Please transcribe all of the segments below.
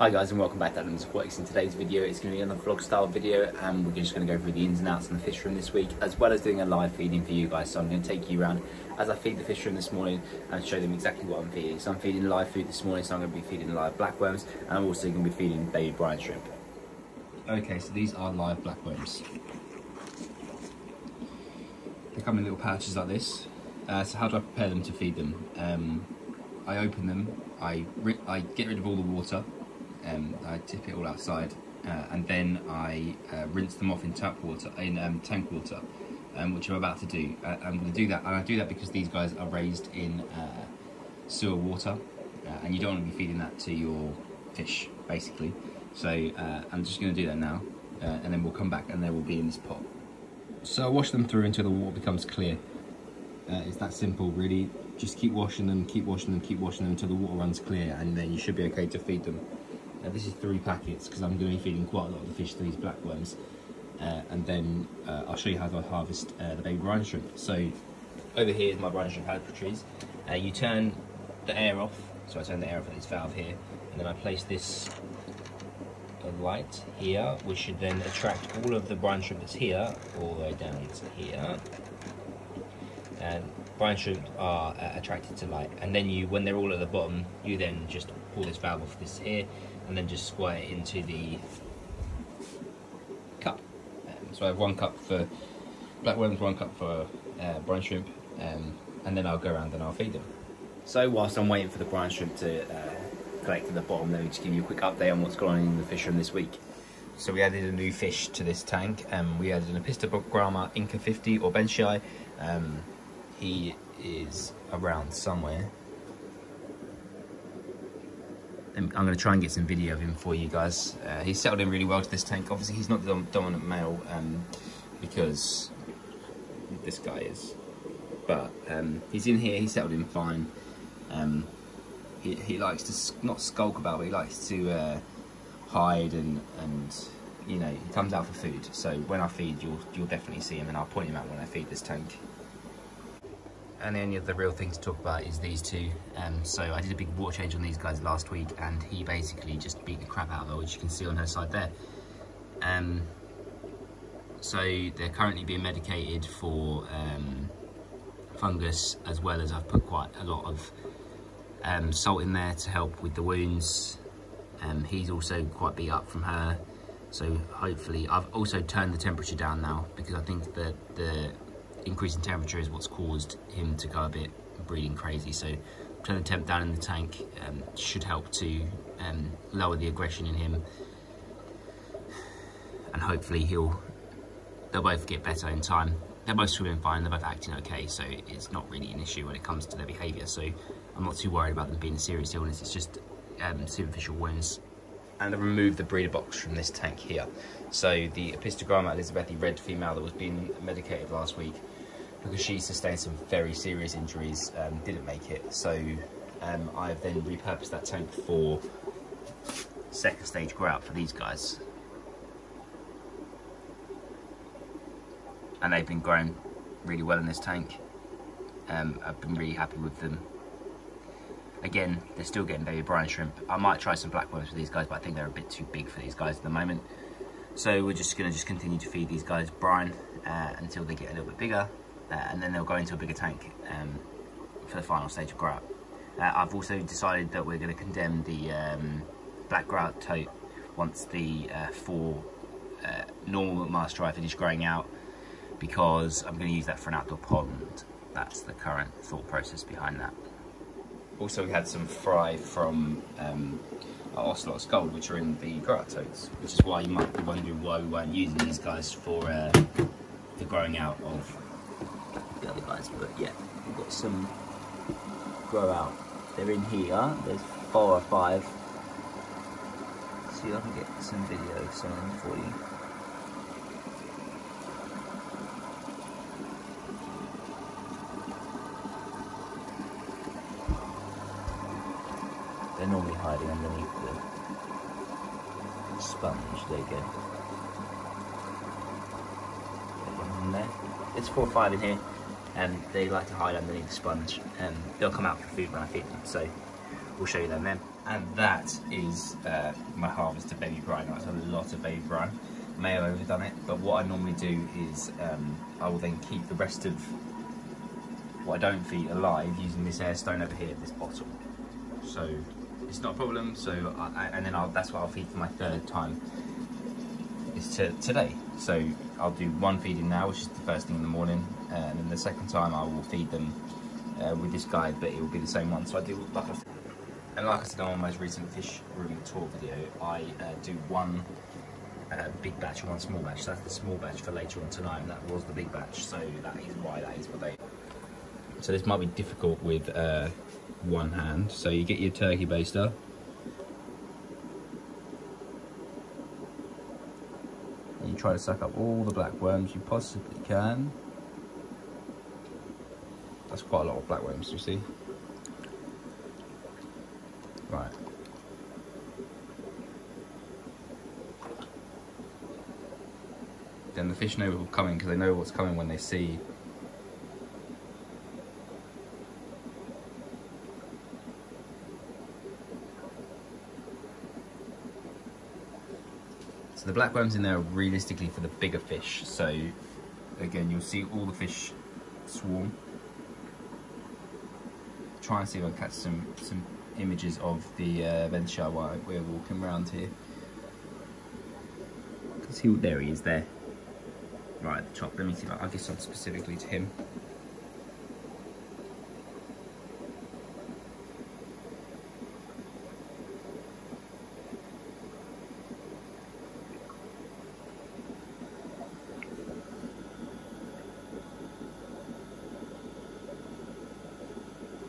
Hi guys and welcome back to Adam's Aquatics. In today's video it's going to be another vlog style video and we're just going to go through the ins and outs on the fish room this week as well as doing a live feeding for you guys. So I'm going to take you around as I feed the fish room this morning and show them exactly what I'm feeding. So I'm feeding live food this morning so I'm going to be feeding live blackworms and I'm also going to be feeding baby brine shrimp. Okay so these are live blackworms. They come in little pouches like this. Uh, so how do I prepare them to feed them? Um, I open them, I, I get rid of all the water um, I tip it all outside uh, and then I uh, rinse them off in tap water, in um, tank water, um, which I'm about to do. Uh, I'm going to do that, and I do that because these guys are raised in uh, sewer water, uh, and you don't want to be feeding that to your fish, basically. So uh, I'm just going to do that now, and then we'll come back and they will be in this pot. So I wash them through until the water becomes clear. it's that simple, really. Just keep washing them, keep washing them, keep washing them until the water runs clear, and then you should be okay to feed them. Uh, this is three packets because I'm going to be feeding quite a lot of the fish to these blackworms. Uh, and then uh, I'll show you how to harvest uh, the baby brine shrimp. So over here is my brine shrimp hatcheries. Uh, you turn the air off, so I turn the air off at this valve here, and then I place this light here, which should then attract all of the brine shrimp that's here, all the way down to here. And brine shrimp are uh, attracted to light, and then you, when they're all at the bottom, you then just pull this valve off this here, and then just square it into the cup. Um, so I have one cup for blackworms, one cup for uh, brine shrimp, um, and then I'll go around and I'll feed them. So whilst I'm waiting for the brine shrimp to uh, collect at the bottom, let me just give you a quick update on what's going on in the fish room this week. So we added a new fish to this tank. Um, we added an Apistogramma Inca 50 or Benchii. Um, he is around somewhere. I'm going to try and get some video of him for you guys. Uh, he's settled in really well to this tank. Obviously, he's not the dominant male um, because this guy is. But um, he's in here, he's settled in fine. Um, he, he likes to, not skulk about, but he likes to uh, hide and, and, you know, he comes out for food. So when I feed, you'll, you'll definitely see him and I'll point him out when I feed this tank and the only other real thing to talk about is these two. Um, so I did a big water change on these guys last week and he basically just beat the crap out of her, which you can see on her side there. Um, so they're currently being medicated for um, fungus as well as I've put quite a lot of um, salt in there to help with the wounds. Um, he's also quite beat up from her. So hopefully, I've also turned the temperature down now because I think that the increase in temperature is what's caused him to go a bit breeding crazy. So turn the temp down in the tank um, should help to um, lower the aggression in him. And hopefully he'll, they'll both get better in time. They're both swimming fine, they're both acting okay, so it's not really an issue when it comes to their behaviour. So I'm not too worried about them being a serious illness, it's just um, superficial wounds and I removed the breeder box from this tank here. So the Apistogramma elizabethae red female that was being medicated last week because she sustained some very serious injuries, um, didn't make it. So um, I've then repurposed that tank for second stage grow out for these guys. And they've been growing really well in this tank. Um, I've been really happy with them. Again, they're still getting baby brine shrimp. I might try some blackworms for these guys, but I think they're a bit too big for these guys at the moment. So we're just gonna just continue to feed these guys brine uh, until they get a little bit bigger, uh, and then they'll go into a bigger tank um, for the final stage of grow out. Uh, I've also decided that we're gonna condemn the um, black grow out tote once the uh, four uh, normal master I finish growing out, because I'm gonna use that for an outdoor pond. That's the current thought process behind that. Also, we had some fry from um, our Ocelot Gold, which are in the grow out totes, which is why you might be wondering why we weren't using these guys for uh, the growing out of guys. But yeah, we've got some grow out. They're in here. There's four or five. See if I can get some video of some of them for you. They're normally hiding underneath the sponge. There you go. There. It's four or five in here, and they like to hide underneath the sponge. And they'll come out for food when I feed them. So we'll show you them then. and that is uh, my harvest of baby brine. That's a lot of baby brine. May have overdone it, but what I normally do is um, I will then keep the rest of what I don't feed alive using this air stone over here, this bottle. So it's not a problem. So I, and then I'll, that's what I'll feed for my third time. Is to today. So I'll do one feeding now, which is the first thing in the morning, and then the second time I will feed them uh, with this guide, but it will be the same one. So I do like I said, and like I said on my most recent fish room tour video, I uh, do one uh, big batch and one small batch. That's the small batch for later on tonight, and that was the big batch. So that is why that is what they. So this might be difficult with uh, one hand. So you get your turkey baster. And you try to suck up all the black worms you possibly can. That's quite a lot of black worms, you see. Right. Then the fish know what's coming because they know what's coming when they see black worms in there are realistically for the bigger fish. So again, you'll see all the fish swarm. Try and see if I can catch some some images of the uh, Venture while we're walking around here. See, there he is there. Right at the top. Let me see if I, I'll give some specifically to him.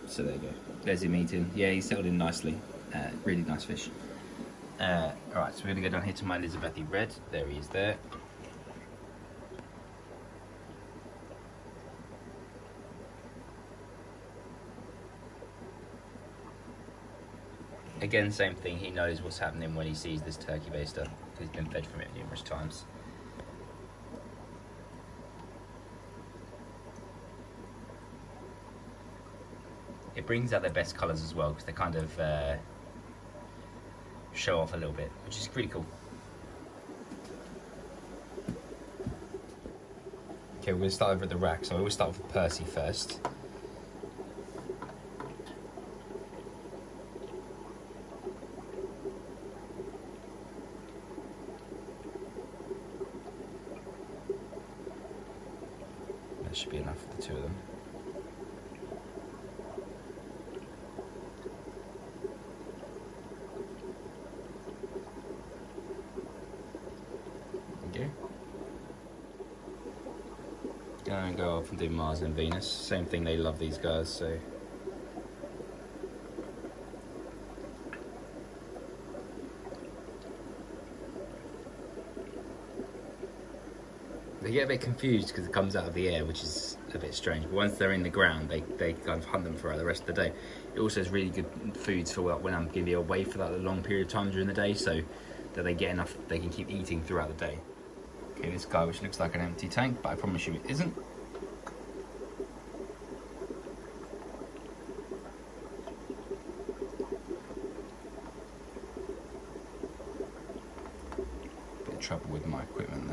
So there you go. There's him eating. Yeah, he's settled in nicely. Uh, really nice fish. Uh, Alright, so we're to go down here to my Elizabethae Red. There he is there. Again, same thing. He knows what's happening when he sees this turkey baster he's been fed from it numerous times. It brings out their best colours as well because they kind of uh, show off a little bit, which is pretty cool. Okay, we're going to start over at the rack, so I always start with Percy first. That should be enough for the two of them. Okay. Go and go off and do Mars and Venus. Same thing, they love these guys, so. They get a bit confused because it comes out of the air, which is a bit strange. But once they're in the ground, they, they kind of hunt them throughout the rest of the day. It also has really good foods for when I'm giving you away for that long period of time during the day, so that they get enough, they can keep eating throughout the day. Okay, this guy, which looks like an empty tank, but I promise you it isn't. Trouble with my equipment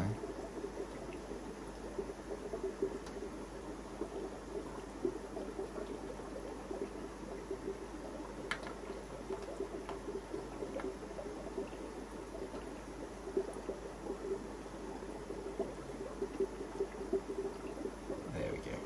there we go.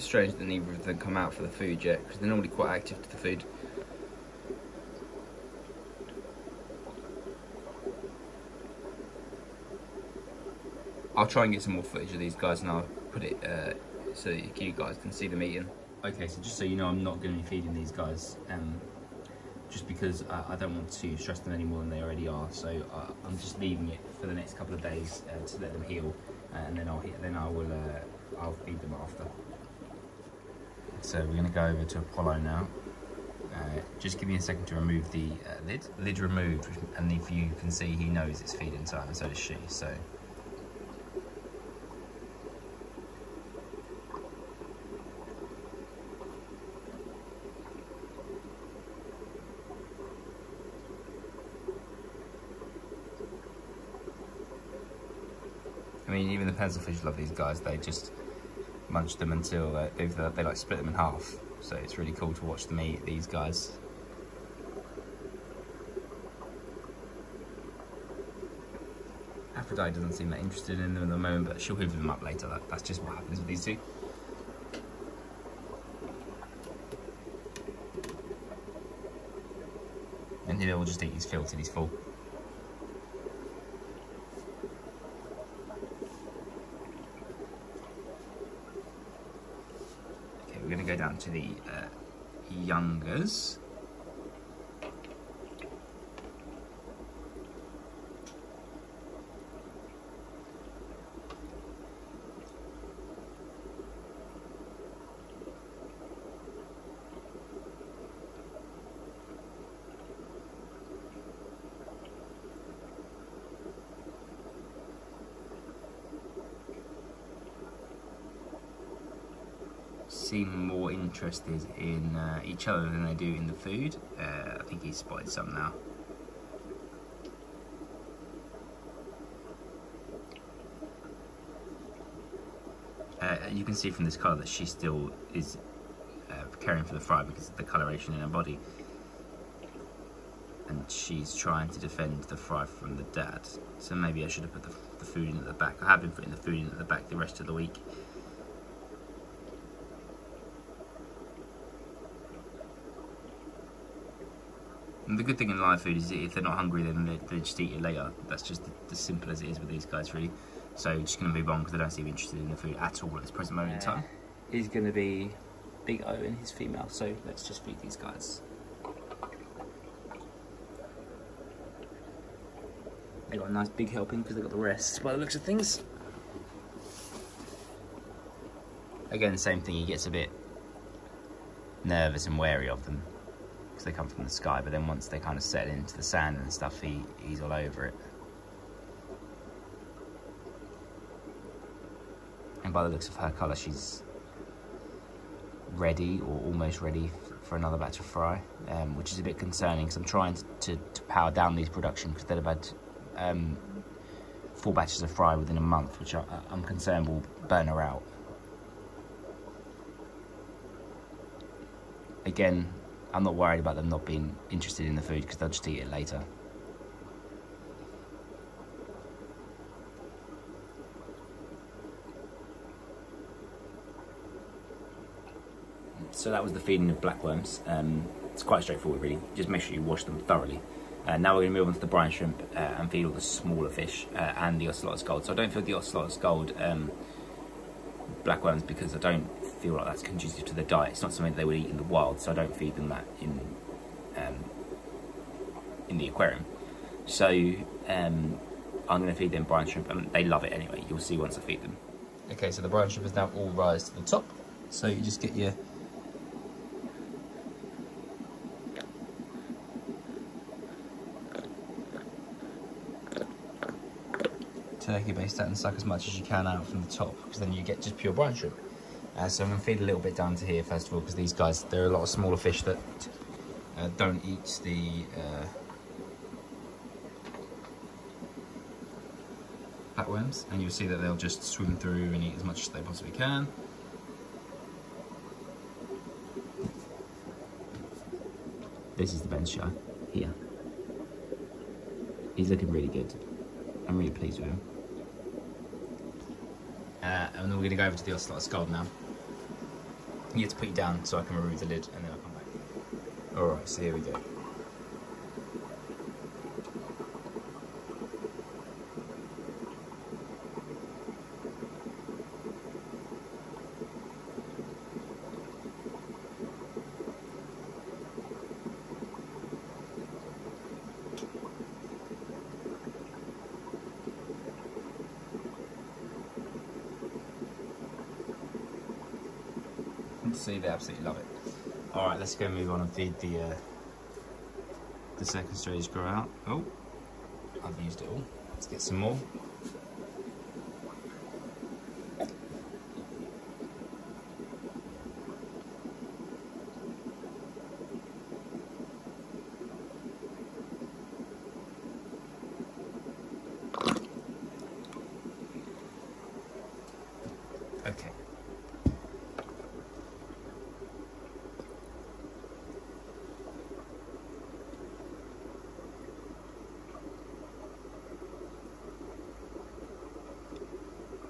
Bit strange that neither of them come out for the food yet, because they're normally quite active to the food. I'll try and get some more footage of these guys and I'll put it uh, so you guys can see them eating. Okay, so just so you know, I'm not going to be feeding these guys, um, just because I, I don't want to stress them any more than they already are. So uh, I'm just leaving it for the next couple of days uh, to let them heal, uh, and then I'll then I will uh, I'll feed them after. So we're going to go over to Apollo now. Uh, just give me a second to remove the uh, lid. Lid removed, and if you can see, he knows it's feeding time, and so does she. So. I mean, even the pencilfish love these guys. They just munch them until uh, they they like split them in half. So it's really cool to watch them eat these guys. Aphrodite doesn't seem that interested in them at the moment, but she'll hoover them up later. That, that's just what happens with these two. And he will just eat fill till he's full. We're going to go down to the uh, youngers. seem more interested in uh, each other than they do in the food. Uh, I think he's spotted some now. Uh, you can see from this colour that she still is uh, caring for the fry because of the coloration in her body. And she's trying to defend the fry from the dad. So maybe I should have put the, the food in at the back. I have been putting the food in at the back the rest of the week. And the good thing in live food is if they're not hungry, then they, they just eat it later. That's just as simple as it is with these guys, really. So just going to move on because they don't seem interested in the food at all at this present moment in time. He's going to be Big O and his female, so let's just feed these guys. They got a nice big helping because they got the rest by the looks of things. Again, same thing, he gets a bit nervous and wary of them because they come from the sky, but then once they kind of set into the sand and stuff, he, he's all over it. And by the looks of her colour, she's ready or almost ready for another batch of fry, um, which is a bit concerning because I'm trying to, to, to, power down these production because they've had um, four batches of fry within a month, which I, I'm concerned will burn her out. Again, I'm not worried about them not being interested in the food because they'll just eat it later. So that was the feeding of blackworms. Um, it's quite straightforward really, just make sure you wash them thoroughly. Uh, now we're going to move on to the brine shrimp uh, and feed all the smaller fish uh, and the ocellatus gold. So I don't feed the ocellatus gold um, blackworms because I don't feel like that's conducive to their diet. It's not something they would eat in the wild, so I don't feed them that in um, in the aquarium. So um, I'm going to feed them brine shrimp, and they love it anyway. You'll see once I feed them. Okay, so the brine shrimp is now all rise to the top. So you just get your turkey baste that and suck as much as you can out from the top because then you get just pure brine shrimp. Uh, so I'm going to feed a little bit down to here first of all because these guys, there are a lot of smaller fish that uh, don't eat the uh, flatworms and you'll see that they'll just swim through and eat as much as they possibly can. This is the Ben Shy here. He's looking really good. I'm really pleased with him. Uh, and then we're going to go over to the ocellatus gold now. You have to put it down so I can remove the lid and then I'll come back. Alright, so here we go. See, they absolutely love it. All right, let's go move on and feed the uh, the second stage grow out. Oh, I've used it all. Let's get some more. Okay.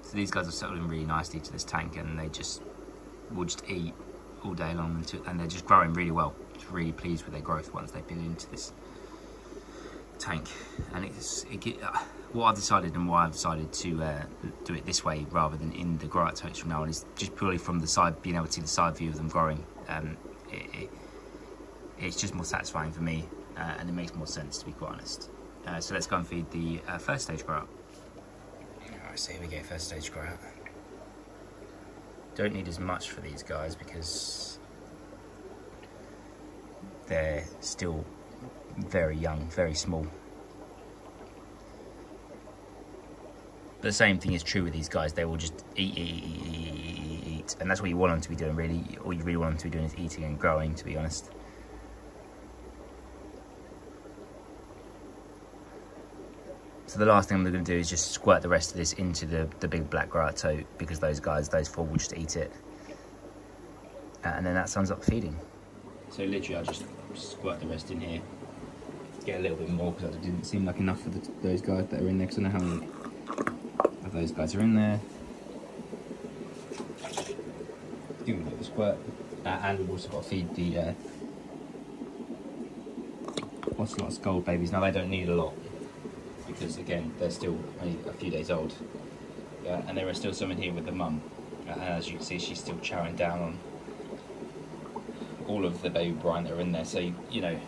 So these guys have settled in really nicely to this tank and they just will just eat all day long and they're just growing really well. Just really pleased with their growth once they've been into this tank. And it's it uh, what I've decided and why I've decided to uh, do it this way rather than in the grow out tanks from now on is just purely from the side, being able to see the side view of them growing. Um, it, it, it's just more satisfying for me uh, and it makes more sense to be quite honest. Uh, so let's go and feed the uh, first stage grow out. So here we go, first stage grow out. Don't need as much for these guys because they're still very young, very small. But the same thing is true with these guys. They will just eat, eat, eat, eat, and that's what you want them to be doing. Really, all you really want them to be doing is eating and growing. To be honest. So the last thing I'm going to do is just squirt the rest of this into the, the big black grow out tote because those guys, those four will just eat it. Uh, and then that sums up feeding. So literally I just squirt the rest in here. Get a little bit more because it didn't seem like enough for the, those guys that are in there because I know how many of those guys are in there. Give me a little squirt. Uh, and we've also got to feed the uh, ocellatus gold babies. Now they don't need a lot because again they're still only a few days old. And there are still some in here with the mum. Uh, and as you can see she's still chowing down on all of the baby brine that are in there. So you, you know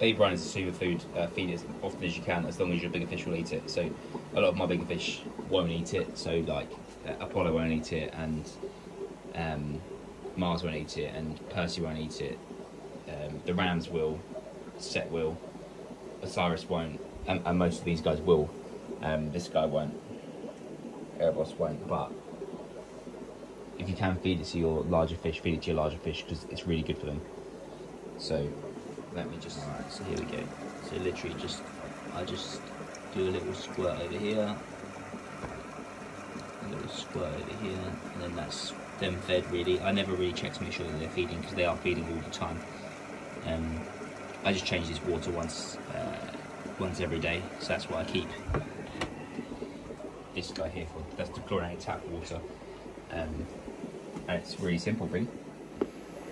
baby brine is a superfood. Uh, feed as often as you can as long as your bigger fish will eat it. So a lot of my bigger fish won't eat it. So like uh, Apollo won't eat it and um, Mars won't eat it and Percy won't eat it. Um, the Rams will Set will Osiris won't and, and most of these guys will. Um, this guy won't. Airbus won't. But if you can feed it to your larger fish, feed it to your larger fish because it's really good for them. So let me just. Alright, so here we go. So literally, just I just do a little squirt over here, a little squirt over here, and then that's them fed. Really, I never really check to make sure that they're feeding because they are feeding all the time. Um, I just change this water once. Once every day, so that's what I keep this guy here for. That's the chlorinated tap water. Um, and it's really simple, really.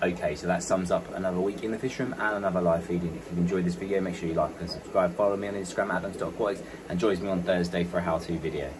Okay, so that sums up another week in the fish room and another live feeding. If you've enjoyed this video, make sure you like and subscribe. Follow me on Instagram, adams.aquatics, and join me on Thursday for a how-to video.